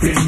I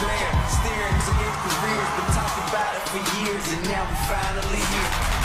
glare, staring to his career, been talking about it for years, and now we finally here.